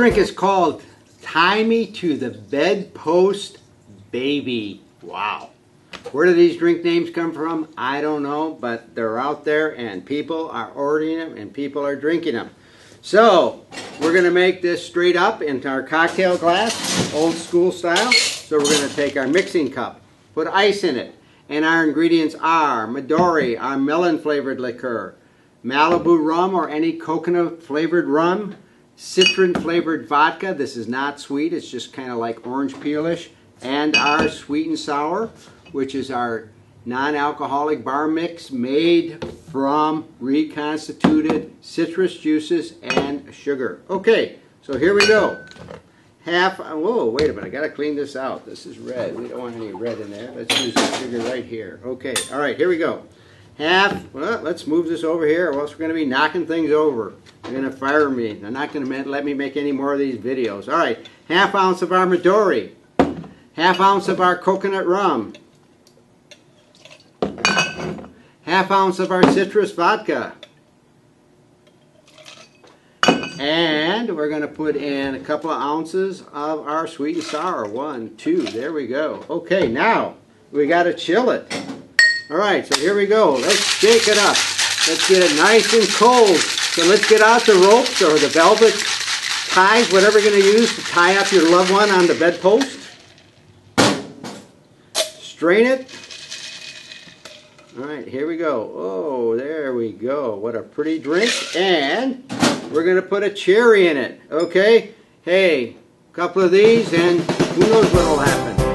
drink is called Tie Me to the Bedpost Baby. Wow. Where do these drink names come from? I don't know, but they're out there and people are ordering them and people are drinking them. So, we're going to make this straight up into our cocktail glass, old school style. So we're going to take our mixing cup, put ice in it, and our ingredients are Midori, our melon flavored liqueur, Malibu rum or any coconut flavored rum, citron flavored vodka. This is not sweet, it's just kind of like orange peelish. And our sweet and sour, which is our non-alcoholic bar mix made from reconstituted citrus juices and sugar. Okay, so here we go. Half, whoa, wait a minute, I gotta clean this out. This is red, we don't want any red in there. Let's use the sugar right here. Okay, all right, here we go. Half, well, let's move this over here or else we're gonna be knocking things over. They're gonna fire me. They're not gonna let me make any more of these videos. All right, half ounce of our Midori. Half ounce of our coconut rum half ounce of our citrus vodka. And we're going to put in a couple of ounces of our sweet and sour. One, two, there we go. Okay, now we got to chill it. All right, so here we go. Let's shake it up. Let's get it nice and cold. So let's get out the ropes or the velvet ties, whatever you're going to use to tie up your loved one on the bedpost. Strain it all right, here we go. Oh, there we go. What a pretty drink. And we're going to put a cherry in it. Okay? Hey, a couple of these and who knows what will happen.